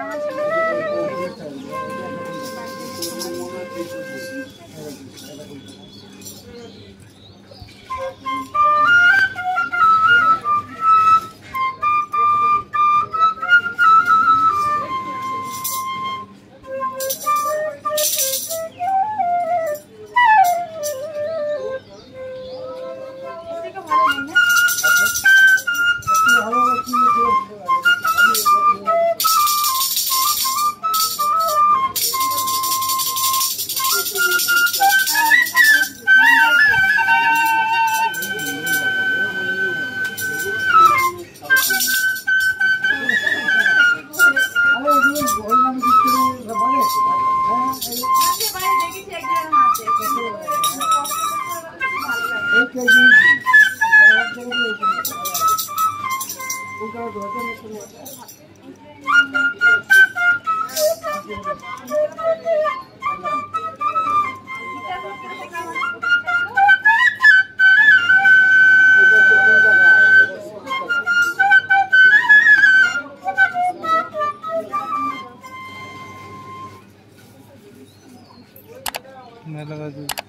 আমার मैं लगा दूँ।